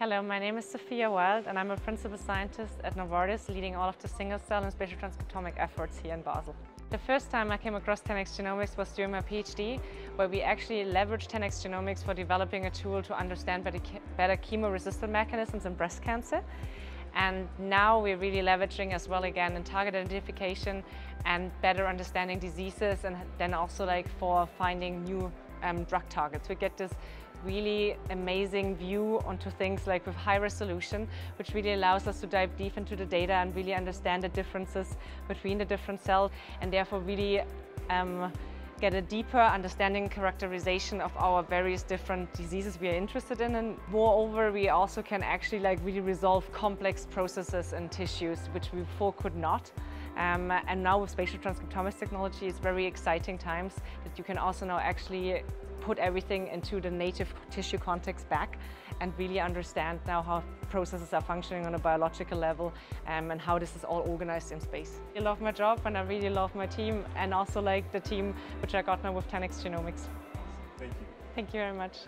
Hello, my name is Sophia Wild and I'm a principal scientist at Novartis leading all of the single-cell and spatial transcriptomic efforts here in Basel. The first time I came across 10x Genomics was during my PhD, where we actually leveraged 10x Genomics for developing a tool to understand better, better chemo-resistant mechanisms in breast cancer. And now we're really leveraging as well again in target identification and better understanding diseases and then also like for finding new um, drug targets. We get this really amazing view onto things like with high resolution, which really allows us to dive deep into the data and really understand the differences between the different cells and therefore really um, get a deeper understanding and characterization of our various different diseases we are interested in and moreover we also can actually like really resolve complex processes in tissues which we before could not um, and now with spatial transcriptomics technology it's very exciting times that you can also now actually put everything into the native tissue context back and really understand now how processes are functioning on a biological level um, and how this is all organized in space. I love my job and I really love my team and also like the team which I got now with 10x Genomics. Thank you. Thank you very much.